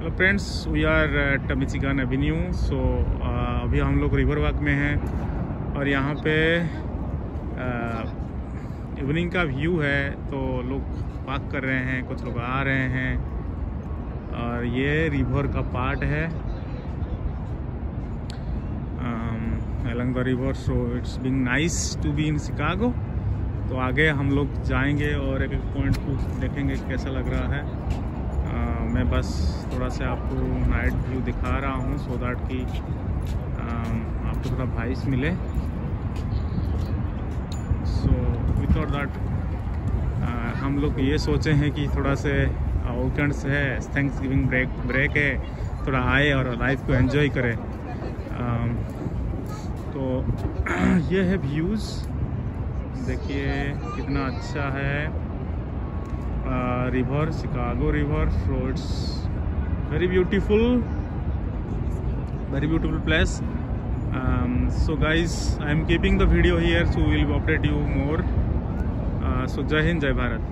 Hello friends we are at Michigan avenue so अभी हम लोग रिवर वॉक में हैं और यहाँ पे इवनिंग का व्यू है। तो लोग वॉक कर रहे हैं, कुछ लोग आ रहे हैं। और ये रिवर का पार्ट है। Along the river, so it's being nice to be in Chicago. तो आगे हम लोग जाएँगे और एक एक पॉइंट को देखेंगे कैसा लग रहा है। मैं बस थोड़ा सा आपको नाइट व्यू दिखा रहा हूँ सो दैट कि आपको थोड़ा वाइस मिले। सो विदाउट दैट हम लोग ये सोचे हैं कि थोड़ा से वीकेंड्स है थैंक्स गिविंग ब्रेक ब्रेक है, थोड़ा आए और लाइफ को एंजॉय करें। तो ये है व्यूज़ देखिए, कितना अच्छा है। river Chicago river flows very beautiful. Very beautiful place. Um, so guys I am keeping the video here so we will update you more. Uh, so Jai Hind Jai Bharat.